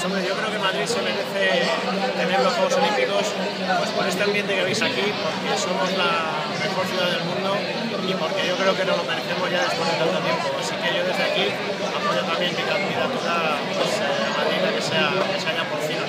Pues hombre, yo creo que Madrid se merece tener los Juegos Olímpicos pues, por este ambiente que veis aquí, porque somos la mejor ciudad del mundo y porque yo creo que nos lo merecemos ya después de tanto tiempo. Así que yo desde aquí apoyo también mi candidatura pues, a Madrid a que sea, que se haya por fin.